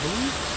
Boom.